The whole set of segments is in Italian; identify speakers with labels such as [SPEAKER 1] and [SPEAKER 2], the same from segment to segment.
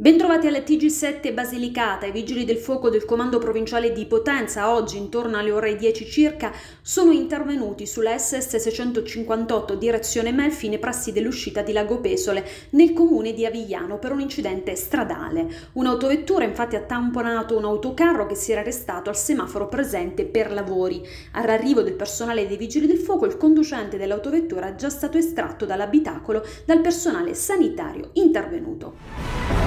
[SPEAKER 1] Bentrovati alla TG7 Basilicata. I vigili del fuoco del comando provinciale di Potenza oggi, intorno alle ore 10 circa, sono intervenuti sulla SS 658 direzione Melfi nei pressi dell'uscita di Lago Pesole, nel comune di Avigliano, per un incidente stradale. Un'autovettura infatti ha tamponato un autocarro che si era arrestato al semaforo presente per lavori. All'arrivo del personale dei vigili del fuoco, il conducente dell'autovettura è già stato estratto dall'abitacolo dal personale sanitario intervenuto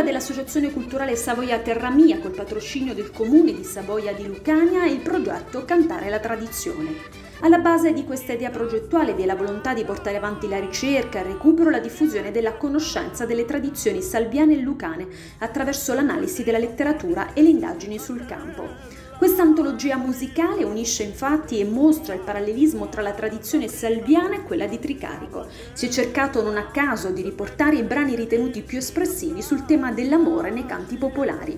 [SPEAKER 1] cura dell'Associazione Culturale Savoia Terra Mia col patrocinio del Comune di Savoia di Lucania e il progetto Cantare la Tradizione. Alla base di questa idea progettuale vi è la volontà di portare avanti la ricerca, il recupero e la diffusione della conoscenza delle tradizioni salviane e lucane attraverso l'analisi della letteratura e le indagini sul campo. Questa antologia musicale unisce infatti e mostra il parallelismo tra la tradizione salviana e quella di Tricarico. Si è cercato non a caso di riportare i brani ritenuti più espressivi sul tema dell'amore nei canti popolari.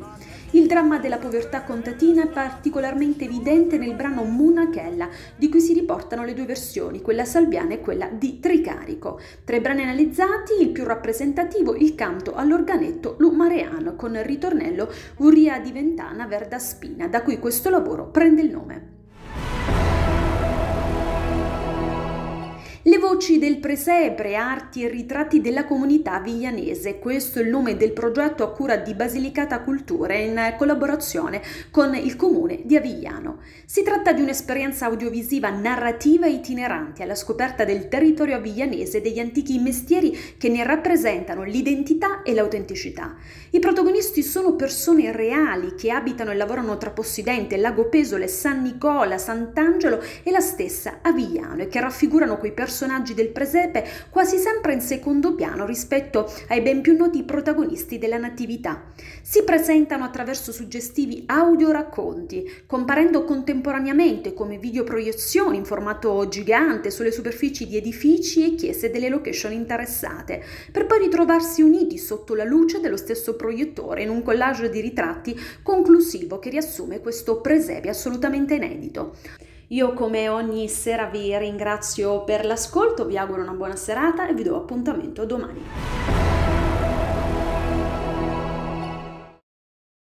[SPEAKER 1] Il dramma della povertà contadina è particolarmente evidente nel brano Munachella, di cui si riportano le due versioni, quella salviana e quella di Tricarico. Tra i brani analizzati, il più rappresentativo, il canto all'organetto Lumareano, con il ritornello Uria di Ventana Verda Spina, da cui questo lavoro prende il nome. Voci del presepe, arti e ritratti della comunità viglianese, questo è il nome del progetto a cura di Basilicata Culture in collaborazione con il comune di Avigliano. Si tratta di un'esperienza audiovisiva narrativa itinerante alla scoperta del territorio aviglianese e degli antichi mestieri che ne rappresentano l'identità e l'autenticità. I protagonisti sono persone reali che abitano e lavorano tra Possidente, Lago Pesole, San Nicola, Sant'Angelo e la stessa Avigliano e che raffigurano quei personaggi personaggi del presepe quasi sempre in secondo piano rispetto ai ben più noti protagonisti della Natività. Si presentano attraverso suggestivi audioracconti, comparendo contemporaneamente come videoproiezioni in formato gigante sulle superfici di edifici e chiese delle location interessate, per poi ritrovarsi uniti sotto la luce dello stesso proiettore in un collage di ritratti conclusivo che riassume questo presepe assolutamente inedito. Io come ogni sera vi ringrazio per l'ascolto, vi auguro una buona serata e vi do appuntamento domani.